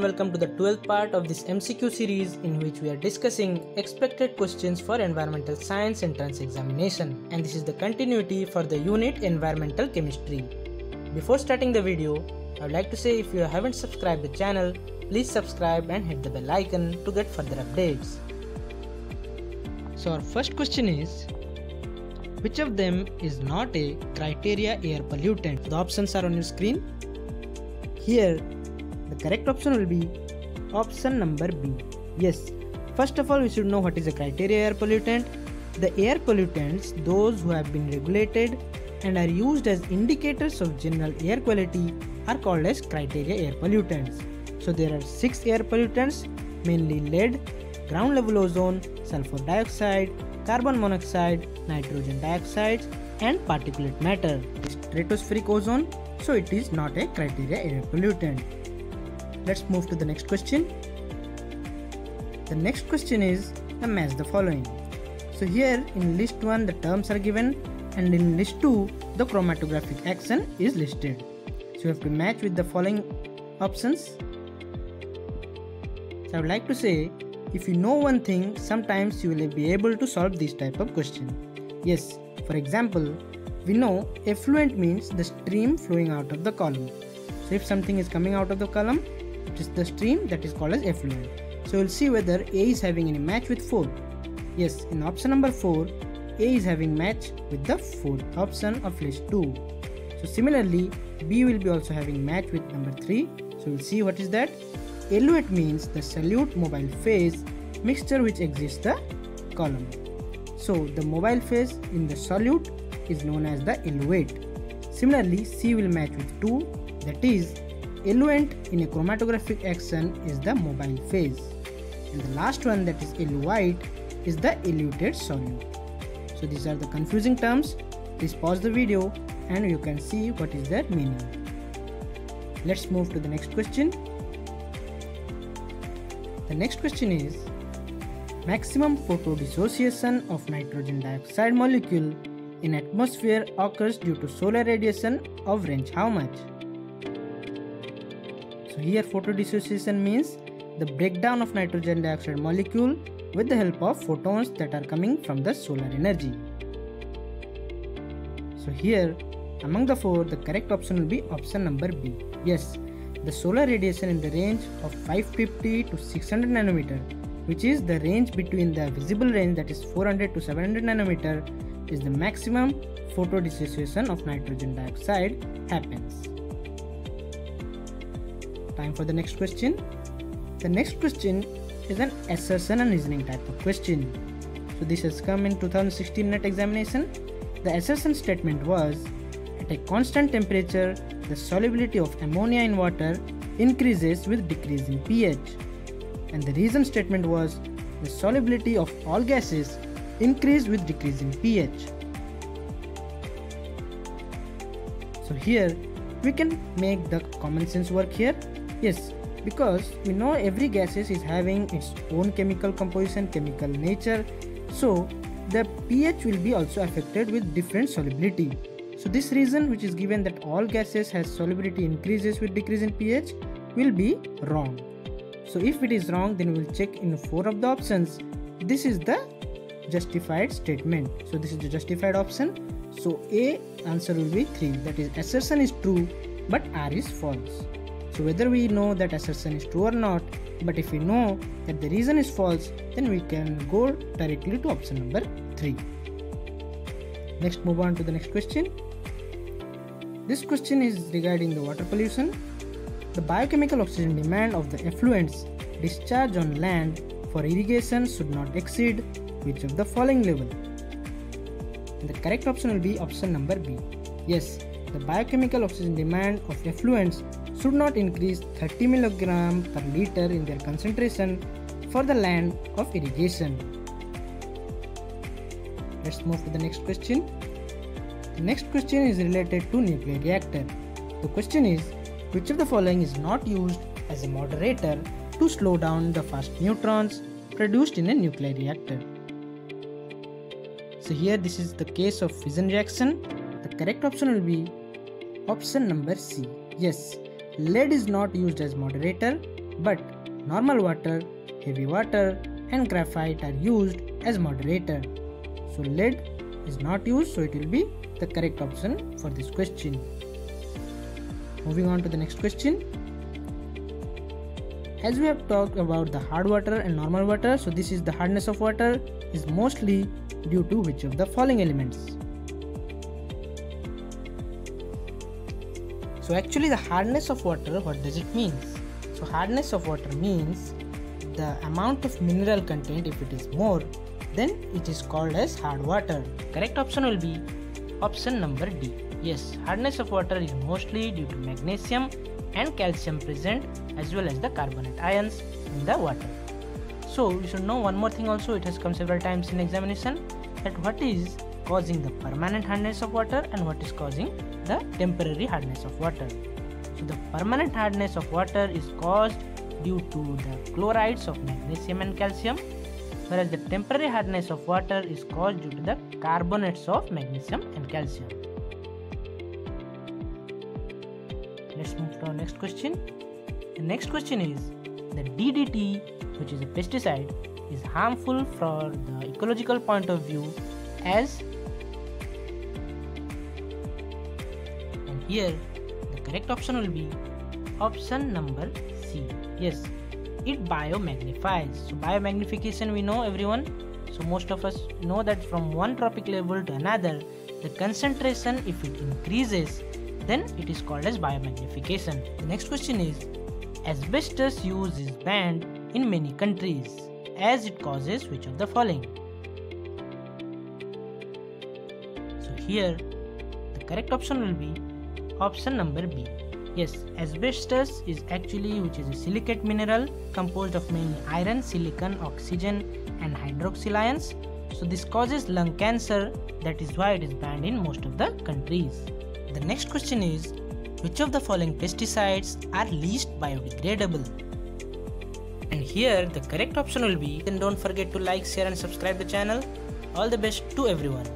welcome to the 12th part of this MCQ series in which we are discussing expected questions for environmental science entrance examination and this is the continuity for the unit environmental chemistry. Before starting the video, I would like to say if you haven't subscribed the channel, please subscribe and hit the bell icon to get further updates. So our first question is which of them is not a criteria air pollutant? The options are on your screen. Here the correct option will be option number B. Yes, first of all, we should know what is a criteria air pollutant. The air pollutants, those who have been regulated and are used as indicators of general air quality, are called as criteria air pollutants. So, there are six air pollutants mainly lead, ground level ozone, sulfur dioxide, carbon monoxide, nitrogen dioxide, and particulate matter. Stratospheric ozone, so it is not a criteria air pollutant. Let's move to the next question. The next question is um, a match the following. So here in list 1 the terms are given and in list 2 the chromatographic action is listed. So you have to match with the following options. So I would like to say if you know one thing sometimes you will be able to solve this type of question. Yes, for example, we know effluent means the stream flowing out of the column. So if something is coming out of the column, it is the stream that is called as effluent. So we'll see whether A is having any match with 4. Yes, in option number 4, A is having match with the fourth option of list 2. So similarly, B will be also having match with number 3. So we'll see what is that. Eluate means the solute mobile phase mixture which exits the column. So the mobile phase in the solute is known as the eluate. Similarly, C will match with 2 that is Eluent in a chromatographic action is the mobile phase. And the last one that is eluite is the eluted solute. So these are the confusing terms. Please pause the video and you can see what is their meaning. Let's move to the next question. The next question is maximum photodissociation of nitrogen dioxide molecule in atmosphere occurs due to solar radiation of range how much? So here photodissociation means the breakdown of nitrogen dioxide molecule with the help of photons that are coming from the solar energy. So here among the four the correct option will be option number B. Yes, the solar radiation in the range of 550 to 600 nanometer which is the range between the visible range that is 400 to 700 nanometer is the maximum photodissociation of nitrogen dioxide happens. Time for the next question. The next question is an assertion and reasoning type of question. So this has come in 2016 NET examination. The assertion statement was at a constant temperature the solubility of ammonia in water increases with decrease in pH. And the reason statement was the solubility of all gases increase with decrease in pH. So here we can make the common sense work here Yes, because we know every gases is having its own chemical composition, chemical nature. So the pH will be also affected with different solubility. So this reason which is given that all gases has solubility increases with decrease in pH will be wrong. So if it is wrong then we will check in four of the options. This is the justified statement. So this is the justified option. So A answer will be 3 that is assertion is true but R is false. So whether we know that assertion is true or not, but if we know that the reason is false, then we can go directly to option number 3. Next move on to the next question. This question is regarding the water pollution. The biochemical oxygen demand of the effluents discharged on land for irrigation should not exceed which of the following level? And the correct option will be option number B. Yes, the biochemical oxygen demand of effluents should not increase 30 mg per liter in their concentration for the land of irrigation. Let's move to the next question. The next question is related to nuclear reactor. The question is which of the following is not used as a moderator to slow down the fast neutrons produced in a nuclear reactor. So here this is the case of fission reaction. The correct option will be option number C. Yes, lead is not used as moderator but normal water, heavy water and graphite are used as moderator. So lead is not used so it will be the correct option for this question. Moving on to the next question. As we have talked about the hard water and normal water, so this is the hardness of water is mostly due to which of the following elements. So actually the hardness of water, what does it mean? So hardness of water means the amount of mineral content if it is more then it is called as hard water. Correct option will be option number D. Yes, hardness of water is mostly due to magnesium and calcium present as well as the carbonate ions in the water. So you should know one more thing also it has come several times in examination that what is causing the permanent hardness of water and what is causing the temporary hardness of water. So the permanent hardness of water is caused due to the chlorides of magnesium and calcium whereas the temporary hardness of water is caused due to the carbonates of magnesium and calcium. Let's move to our next question. The next question is the DDT which is a pesticide is harmful from the ecological point of view as and Here, the correct option will be option number C. Yes, it biomagnifies. So, biomagnification we know everyone. So, most of us know that from one trophic level to another, the concentration, if it increases, then it is called as biomagnification. The next question is Asbestos use is banned in many countries as it causes which of the following? Here the correct option will be Option number B. Yes, asbestos is actually which is a silicate mineral composed of mainly iron, silicon, oxygen and hydroxyl ions. So this causes lung cancer that is why it is banned in most of the countries. The next question is which of the following pesticides are least biodegradable? And here the correct option will be then don't forget to like, share and subscribe the channel. All the best to everyone.